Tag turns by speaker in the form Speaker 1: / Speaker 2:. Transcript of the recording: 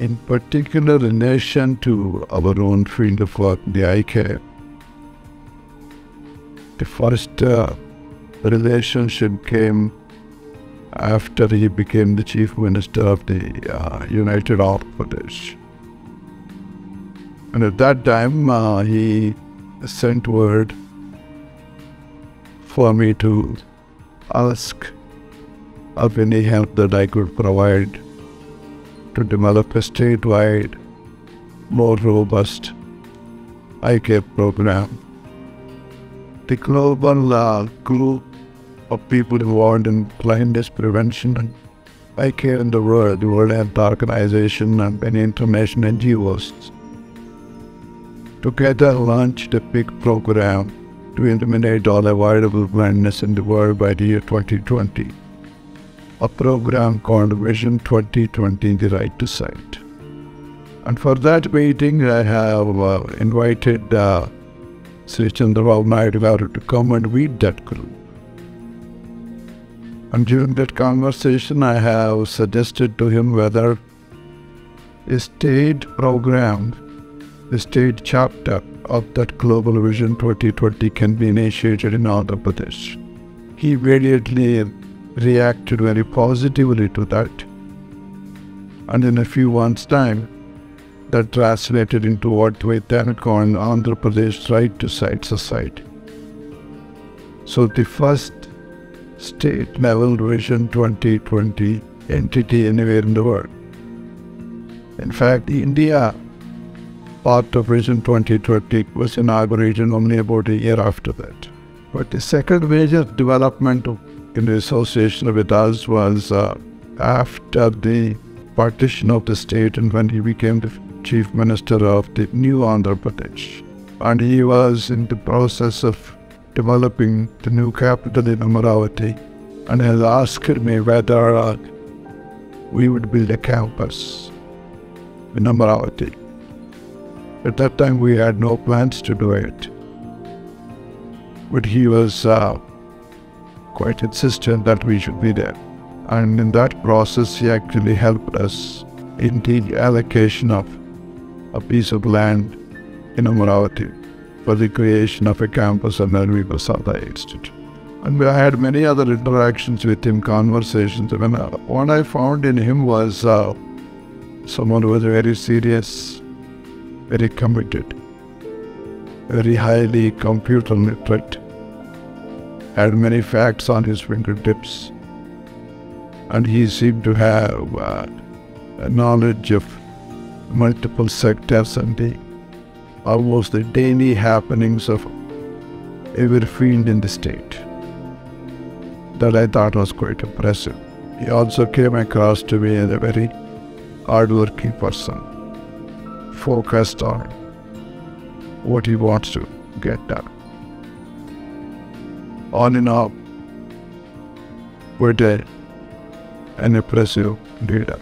Speaker 1: in particular relation to our own field of work, the eye care. The first uh, relationship came after he became the chief minister of the uh, United Andhra Pradesh. And at that time, uh, he sent word for me to ask of any help that I could provide to develop a statewide, more robust eye care program. The global uh, group of people involved in blindness prevention and eye care in the world, the World Health Organization and many international NGOs, together launched a big program to eliminate all avoidable blindness in the world by the year 2020 a program called Vision 2020 The Right to Sight. And for that meeting, I have uh, invited uh, Sri Chandrababu Naidu to come and lead that group. And during that conversation, I have suggested to him whether a state program, a state chapter of that Global Vision 2020 can be initiated in Andhra Pradesh. He immediately reacted very positively to that. And in a few months' time, that translated into what then call Andhra Pradesh Right to Sight Society. So the first state level Vision 2020 entity anywhere in the world. In fact, India part of Vision 2020 was inaugurated only about a year after that. But the second major development of in the association with us was uh, after the partition of the state and when he became the chief minister of the new Andhra Pradesh. And he was in the process of developing the new capital in Amaravati and has asked me whether uh, we would build a campus in Amaravati. At that time, we had no plans to do it. But he was uh, quite insistent that we should be there. And in that process, he actually helped us in the allocation of a piece of land in Amaravati for the creation of a campus at L V Prasad Eye Institute. And I had many other interactions with him, conversations. When, uh, what I found in him was uh, someone who was very serious, very committed, very highly computer literate, had many facts on his fingertips, and he seemed to have uh, a knowledge of multiple sectors and the almost the daily happenings of every field in the state. That I thought was quite impressive. He also came across to me as a very hardworking person, focused on what he wants to get done on and off were dead an impressive leader.